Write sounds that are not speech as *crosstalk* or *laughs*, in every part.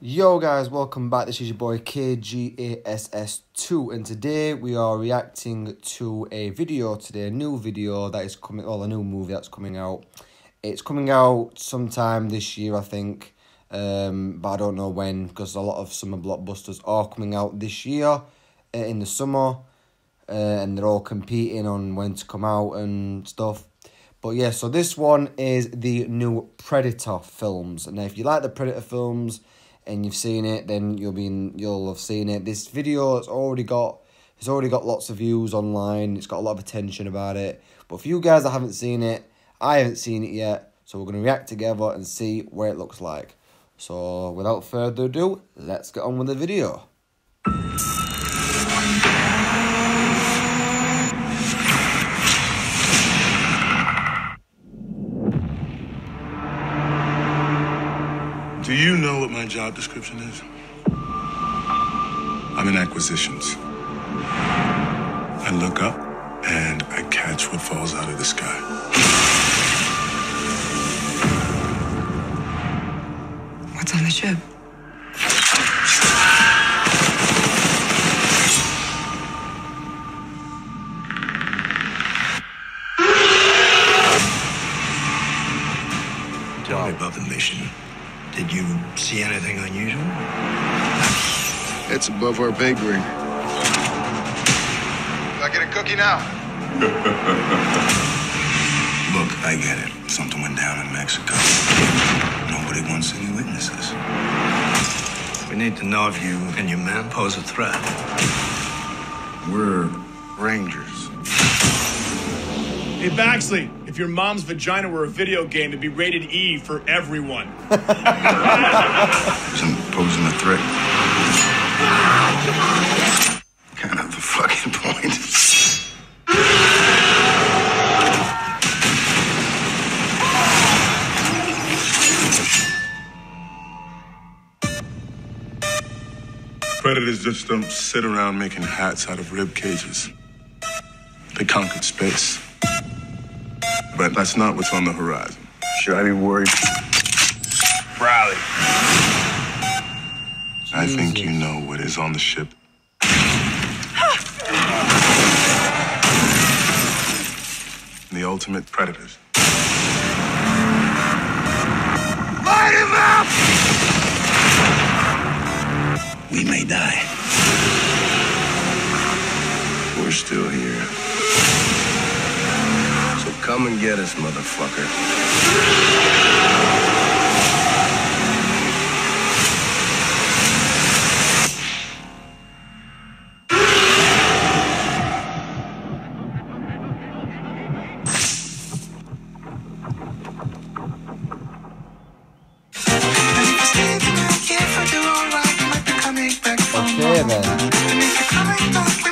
Yo guys, welcome back. This is your boy KGASS2 and today we are reacting to a video today, a new video that is coming, or a new movie that's coming out. It's coming out sometime this year, I think, um, but I don't know when because a lot of summer blockbusters are coming out this year uh, in the summer uh, and they're all competing on when to come out and stuff. But yeah, so this one is the new Predator films. Now, if you like the Predator films, and you've seen it, then you'll be in, you'll have seen it. This video has already got it's already got lots of views online. It's got a lot of attention about it. But for you guys that haven't seen it, I haven't seen it yet. So we're gonna react together and see where it looks like. So without further ado, let's get on with the video. Job description is? I'm in acquisitions. I look up and I catch what falls out of the sky. What's on the ship? Tell me about the mission. Did you see anything unusual? It's above our pay grade. I get a cookie now? *laughs* Look, I get it. Something went down in Mexico. Nobody wants any witnesses. We need to know if you and your men pose a threat. We're rangers. Hey, Baxley, if your mom's vagina were a video game, it'd be rated E for everyone. Isn't posing a threat. Kind of the fucking point. Predators just don't sit around making hats out of rib cages. They conquered space. But that's not what's on the horizon. Should I be worried? Riley. I think you know what is on the ship. the ultimate predators. Light him up! We may die. We're still here. So come and get us, motherfucker. Okay then.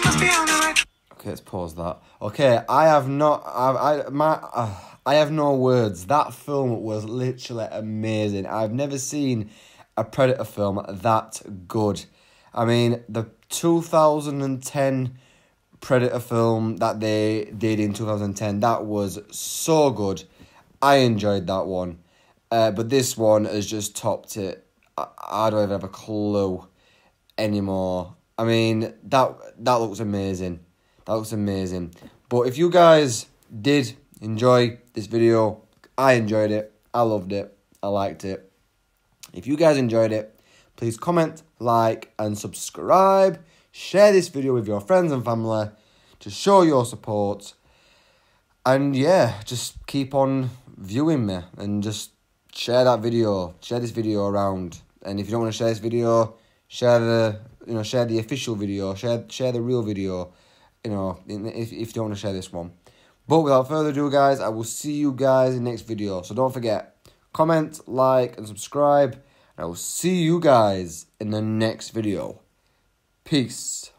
Let's pause that. Okay, I have not. I, I my. Uh, I have no words. That film was literally amazing. I've never seen a Predator film that good. I mean, the 2010 Predator film that they did in 2010, that was so good. I enjoyed that one. Uh, but this one has just topped it. I, I don't even have a clue anymore. I mean, that that looks amazing. That looks amazing. But if you guys did enjoy this video, I enjoyed it. I loved it. I liked it. If you guys enjoyed it, please comment, like, and subscribe. Share this video with your friends and family to show your support. And yeah, just keep on viewing me and just share that video. Share this video around. And if you don't want to share this video, share the you know share the official video. Share share the real video. You know if if you don't want to share this one. But without further ado, guys, I will see you guys in the next video. So don't forget, comment, like, and subscribe. And I will see you guys in the next video. Peace.